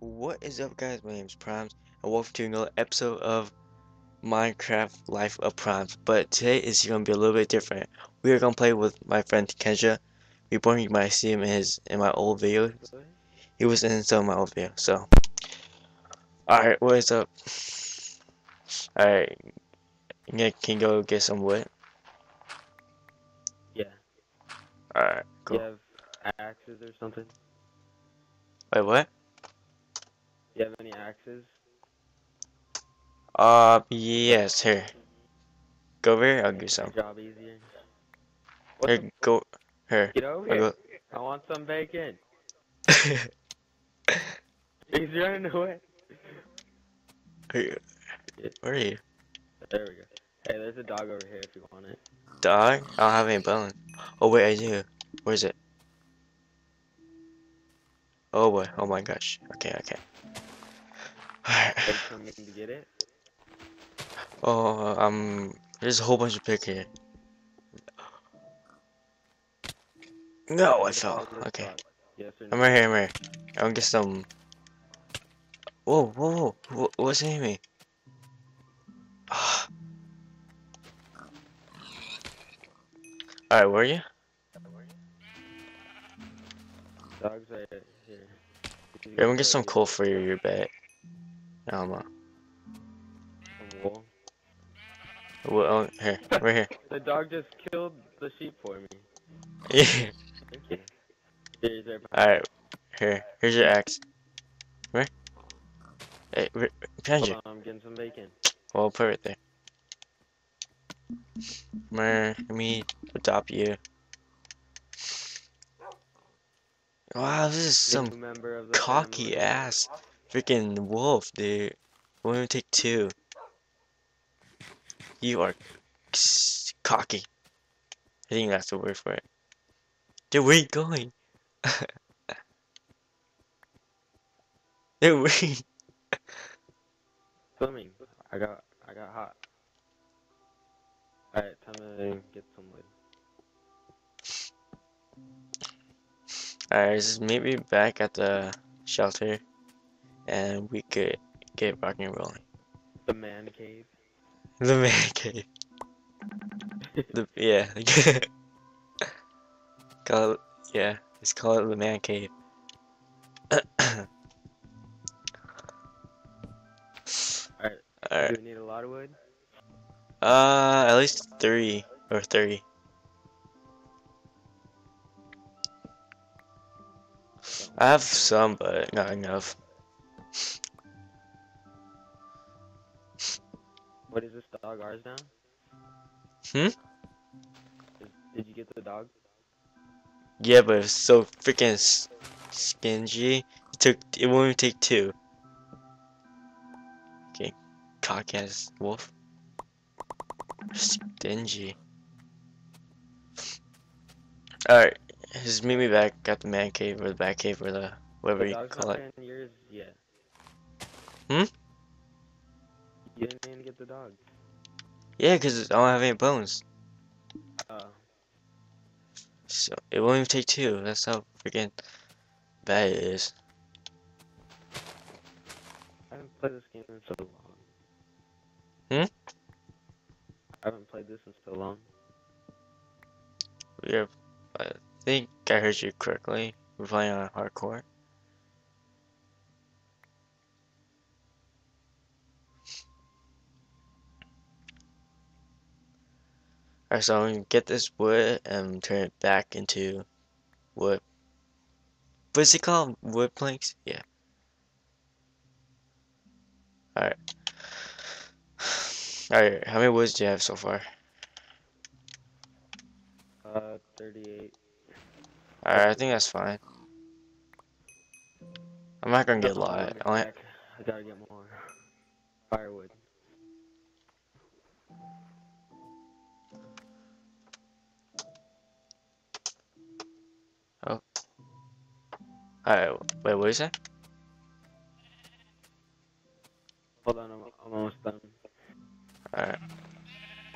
What is up guys, my name is Primes and welcome to another episode of Minecraft Life of Primes. But today is going to be a little bit different. We are going to play with my friend Kenja. Reborn, you might see him in his in my old video. He was in some of my old video, so. Alright, what is up? Alright, yeah, can you go get some wood? Yeah. Alright, Do you have axes or something? Wait, what? Do you have any axes? Uh, yes, here. Go over here, I'll give you some. job easier. What Here, go, here. Get over here. I want some bacon. He's running away. Here. Where are you? There we go. Hey, there's a dog over here if you want it. Dog? I don't have any bone. Oh wait, I do. Where is it? Oh boy. Oh my gosh. Okay, okay. Coming to get it? oh, um, there's a whole bunch of pick here. No, I fell. Okay. Yes I'm right here, I'm right here. I'm gonna get some. Whoa, whoa, whoa. wh- What's hitting me? Alright, where are you? Dogs right here. Here, I'm gonna get some coal for your, your bed. Some well, oh, here, right here. The dog just killed the sheep for me. Yeah. Thank you. Alright, here. Here's your axe. Where? Hey, where- behind you. I'm getting some bacon. Well, put it right there. Mer, let me adopt you. Wow, this is some member of the cocky family. ass freaking wolf, dude. Won't even take two. You are cocky. I think that's the word for it. Dude, where you going? Dude, you Swimming. I got I got hot. Alright, time to get some wood. Alright, me back at the shelter and we could get rocking and rolling. The man cave. The man cave. The yeah. call it yeah, let's call it the man cave. Alright. Alright. Do we need a lot of wood? Uh at least three or thirty. I have some but not enough. What is this dog ours now? Hmm? Did you get the dog? Yeah, but it's so freaking stingy. It took it won't even take two. Okay, cock ass wolf. Stingy. Alright, just meet me back at the man cave or the bat cave or the whatever the you call it. yours yet. Hmm? You didn't even get the dog. Yeah, cause I don't have any bones, Oh. so it won't even take two. That's how freaking bad it is. I haven't played this game in so long. Hmm? I haven't played this in so long. We're, I think I heard you correctly. We're playing on hardcore. Alright, so I'm gonna get this wood and turn it back into wood. What's it called? Wood planks? Yeah. Alright. Alright, how many woods do you have so far? Uh, 38. Alright, I think that's fine. I'm not gonna get a lot. I. I gotta get more firewood. Ah, Alright, wait, what is that? Hold on, I'm, I'm almost done. Alright.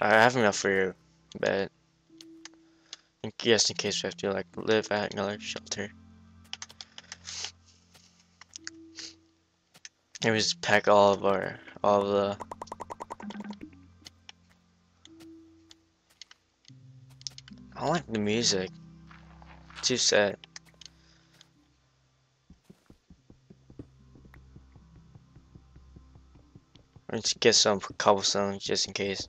I have enough for your bed. In, just in case we have to like live at another shelter. And we just pack all of our all of the I like the music. Too sad. Let's get some cobblestone just in case.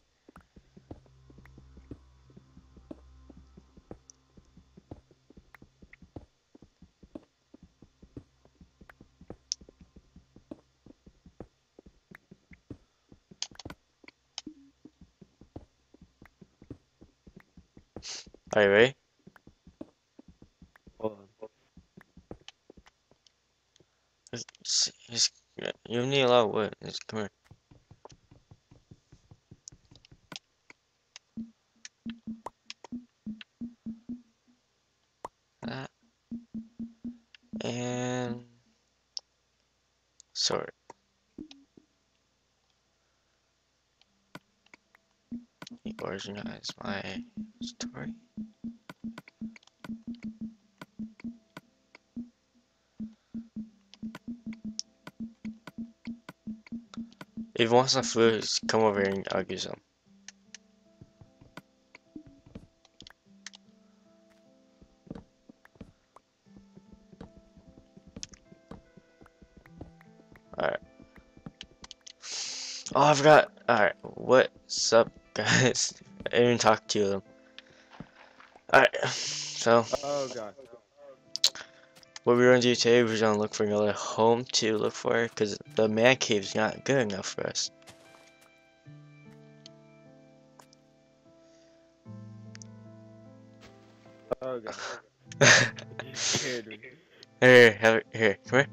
Are you ready? Just, just, you need a lot of wood. Just come here. Organize my story. If you want some come over and I'll give some. Alright. Oh, I forgot. Alright, what's up, guys? I didn't talk to them. Alright, so Oh god. what we're gonna do today, we're gonna look for another home to look for, because the man cave's not good enough for us. Oh god. Here, have here, come here.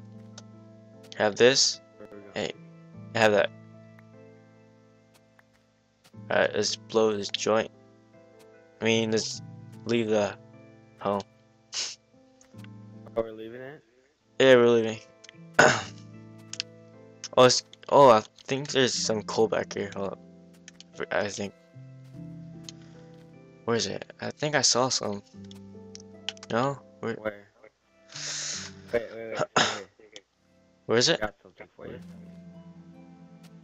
Have this, oh, go. Hey. have that. Uh, Alright, let's blow this joint. I mean, let's leave the home. Oh, we're leaving it? Yeah, we're leaving. oh, it's, oh, I think there's some coal back here. Hold up. I think. Where is it? I think I saw some. No? Where, Where? Wait, wait, wait. where is it? got something for you.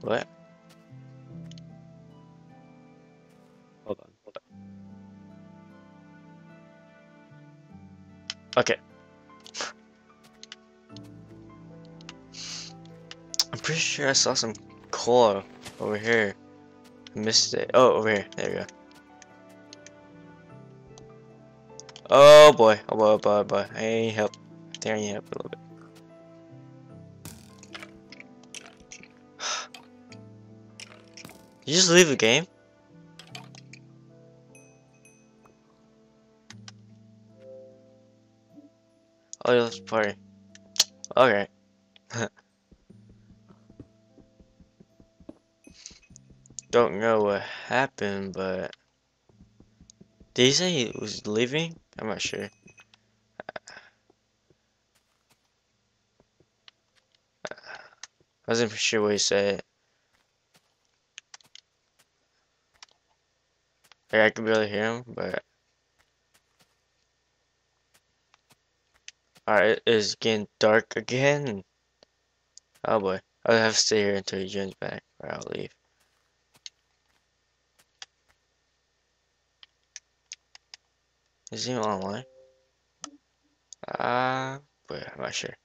What? Okay. I'm pretty sure I saw some coal over here. I missed it. Oh, over here. There we go. Oh boy. Oh boy, oh boy, oh boy. I need help. I I need help a little bit. You just leave the game? Oh, let's party. Okay. Don't know what happened, but did he say he was leaving? I'm not sure. I wasn't sure what he said. Like, I could barely hear him, but Alright, it's getting dark again. Oh boy. I'll have to stay here until he joins back, or I'll leave. Is he online? Ah, uh, but I'm not sure.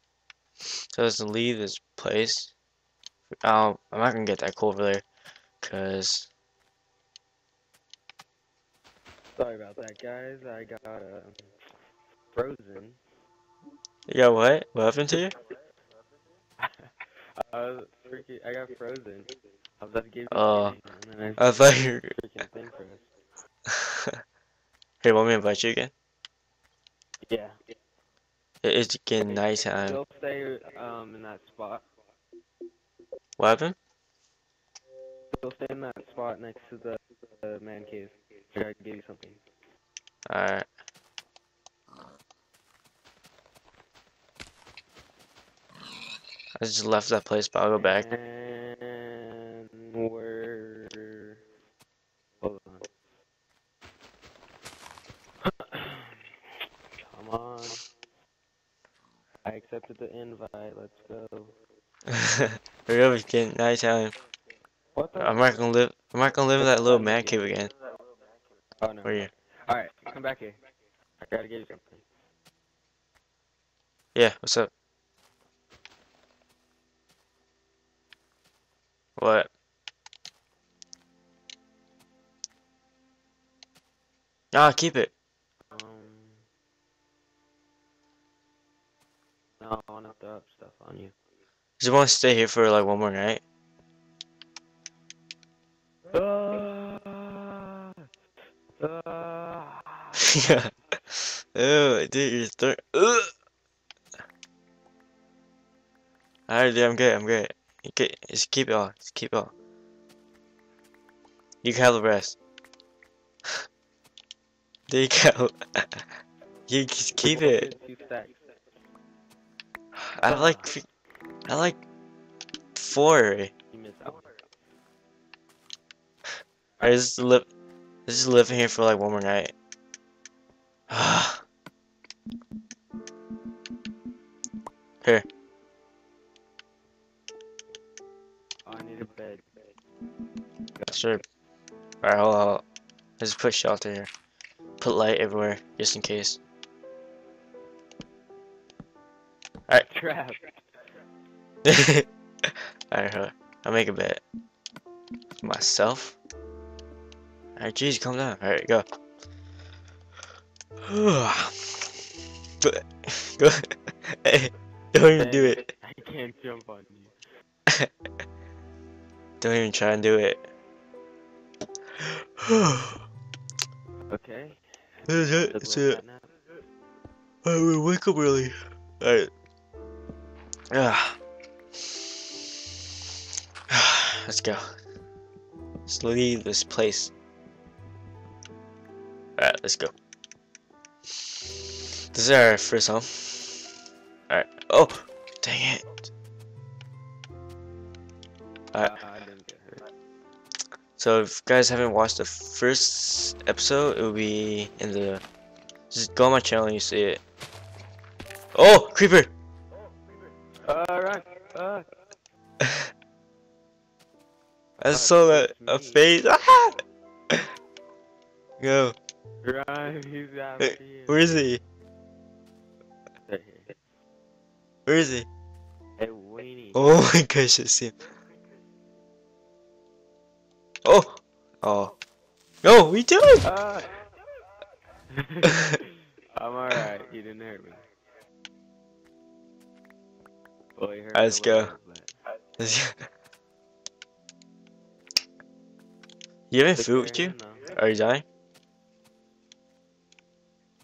So let's leave this place. I'm not gonna get that coal over there, cause Sorry about that, guys. I got uh, frozen. You got what? What happened to you? I was freaking. I got frozen. I was to give you Oh. I I thought you. freaking thing froze. Here, want me to invite you again? Yeah. It- It's getting nighttime. Still stay um in that spot. What happened? Still stay in that spot next to the, the man cave. I gotta give you something. Alright. I just left that place, but I'll go back. And we're hold on. Come on. I accepted the invite. Let's go. Hurry up, it's getting nighttime. What the? I'm not gonna live. I'm not gonna live in that little man cave again. Oh no. Where you? Alright, come back here. I gotta get you something. Yeah. What's up? What? Ah, keep it. Um. No, I wanna throw up stuff on you. Just want to stay here for like one more night. Ah! Ah! yeah. Ew, dude, you're thir- Alright, dude, I'm good. I'm good. Can, just keep it on. Just keep it. You can have the rest. there you go. you just keep it. I like. I like four. I just live. Just living here for like one more night. here. Sure. Alright, hold on. hold on. Let's put shelter here. Put light everywhere, just in case. Alright. Trap. Alright, hold on. I'll make a bet. Myself? Alright, jeez, calm down. Alright, go. go. Go. Hey, don't even do it. I can't jump on you. Don't even try and do it. Okay. That's it. That's it. I will wake up early. Alright. Ah. Let's go. Let's leave this place. Alright, let's go. This is our first home. Alright. Oh! Dang it. Alright. So if you guys haven't watched the first episode, it will be in the. Just go on my channel and you see it. Oh, creeper! Run. Uh. I saw that a face. Ah! Go. Run. He's you. Where is he? Where is he? Hey. Oh my gosh, I see him. Oh! Oh. No, we doing? Ah. I'm alright. You didn't hurt me. Well, hurt Let's me go. bit, you having food with you? though. Are you dying?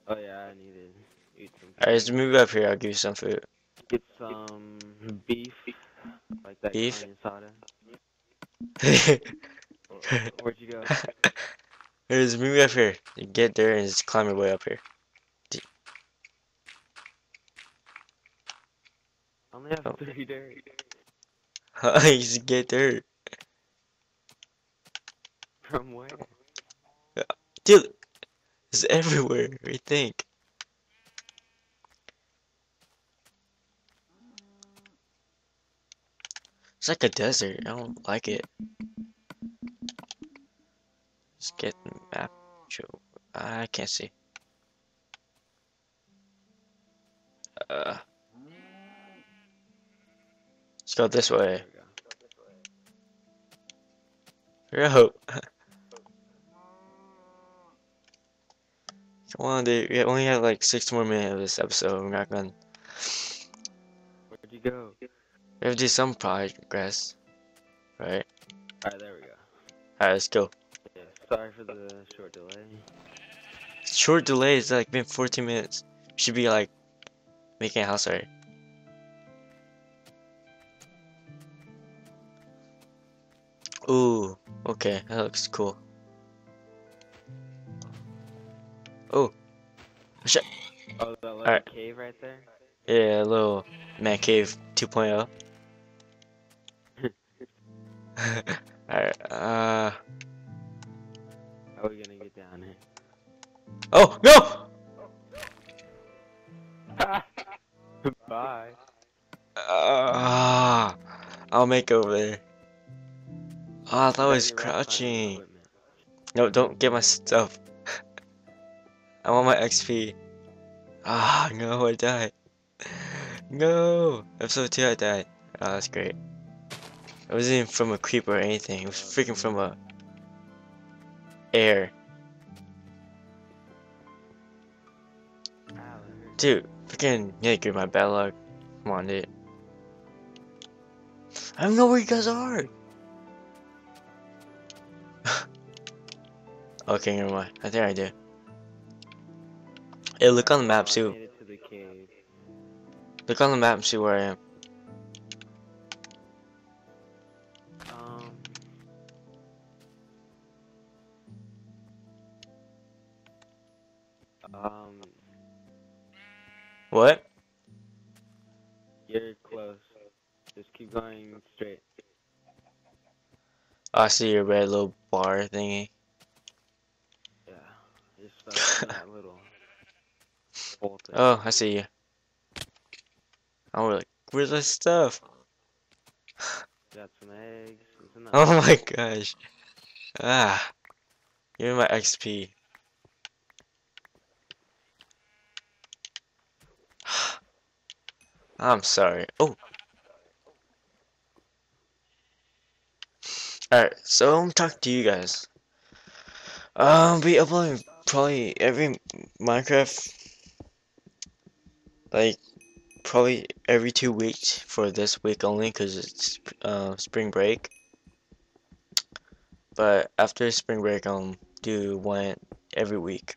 Oh yeah, I need to eat some. Alright, just move up here. I'll give you some food. Get some beef, like that Beef? carne asada. Here, Where'd you go? just move up here. You get there and just climb your way up here. I only have Oh. three dirt. you just get there. From where? Uh, dude, it's everywhere. You think? It's like a desert. I don't like it. Let's get the map. Show. I can't see. Uh, let's go this way. There we go. Yo. Come on, dude. We only have like six more minutes of this episode. We're not gonna. Where'd you go? We have to do some progress, right? Alright, there we go. Alright, let's go. Yeah, sorry for the short delay. Short delay is like been 14 minutes. Should be like making a house already. Ooh, okay, that looks cool. Oh, shit. Oh, that little Alright. cave right there? Yeah, a little man cave oh. 2.0. Alright, uh. Oh, no! Bye. Uh, I'll make over there. Oh, I thought I was Got your rock climbing crouching. No, don't get my stuff. I want my XP. Ah, no, I died. No! Episode 2, I died. Oh, that's great. It wasn't even from a creeper or anything. It was freaking from a air. Dude, freaking nigga, my bad luck. Come on, dude. I don't know where you guys are. okay, never mind. I think I do. Hey, look on the map, see. made it to the cave. Look on the map and see where I am. Um. Um, What? you're close. Just keep going straight. I see your red little bar thingy. Yeah, in that little. Oh, I see you. Oh, like, where's my stuff? Got some eggs. Oh my gosh. Ah. Give me my XP. I'm sorry. Oh. Alright, so I'm talking to you guys. Um, be uploading probably every Minecraft, like, probably every two weeks for this week only, because it's uh, spring break. But after spring break, I'll do one every week.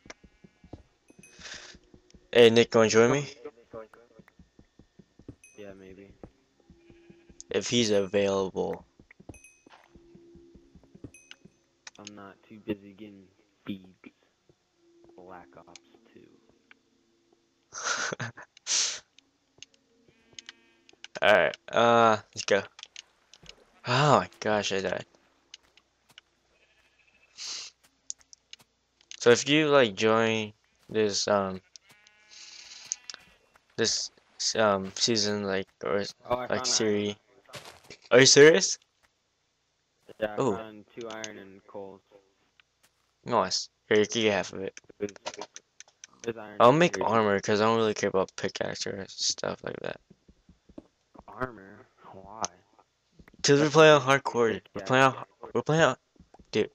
Hey, Nick, gonna join me? Yeah, maybe. If he's available. I'm not too busy getting beads. Black Ops 2. Alright, uh, let's go. Oh my gosh, I died. So if you like join this um this um season like or Oh, like series, are you serious? Yeah, I Oh. found two iron and coals. Nice. Here, you can get half of it. There's, there's iron. I'll make here. armor because I don't really care about pickaxe or stuff like that. Armor? Why? Cause we're playing on hardcore. We're playing on. We're playing on. Dude.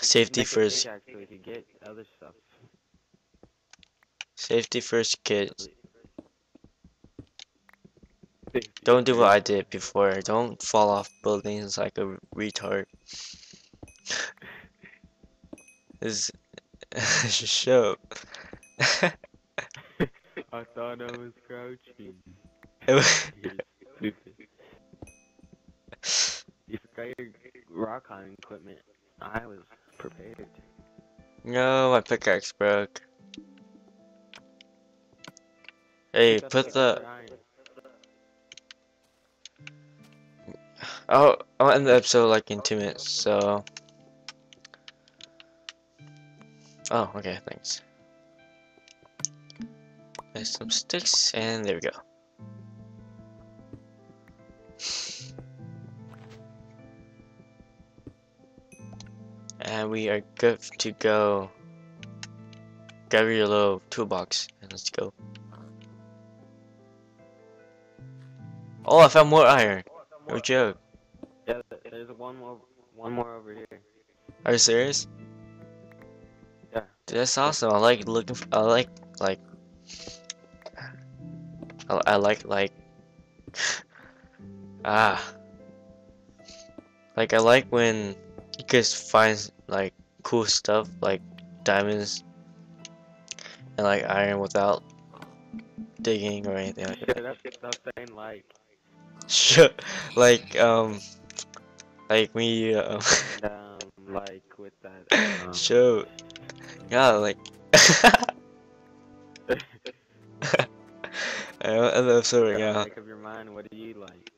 Safety first. we could get other stuff. Safety first, kids. Don't do what. I did before. Don't fall off buildings like a retard. This show. I thought I was crouching. It was- You're stupid. You forgot your rock climbing equipment. I was prepared. no, my pickaxe broke. Hey, put the. Oh, oh I'll end the episode like in two minutes, so. Oh, okay, thanks. There's some sticks, and there we go. And we are good to go. Grab your little toolbox, and let's go. Oh, I found more iron. No joke. Yeah, th- there's one more, one more over here. Are you serious? Yeah. Dude, that's awesome. I like looking. For, I like like. I, I like like. ah. Like I like when you guys find like cool stuff like diamonds and like iron without digging or anything like Yeah, that. that's, that's saying like. Sure. Like um. Like me. Uh, And, um, like with that. Um, Show. Yeah, like. I know, so right now. Make up your mind. What do you like?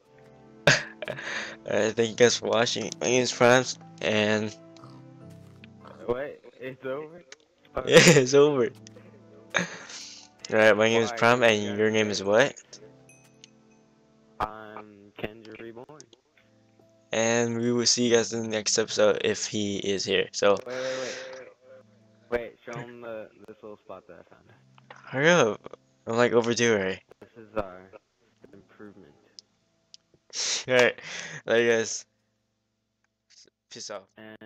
Alright, thank you guys for watching. My name is Primes, and Wait, it's over. Yeah, it's over. Alright, my name is? Prime, and your name is what? Will see you guys in the next episode if he is here. So Wait, wait, wait. Wait, show him the this little spot that I found. hurry up. I'm like overdue already. This is our improvement. Alright, you guys. Peace out. And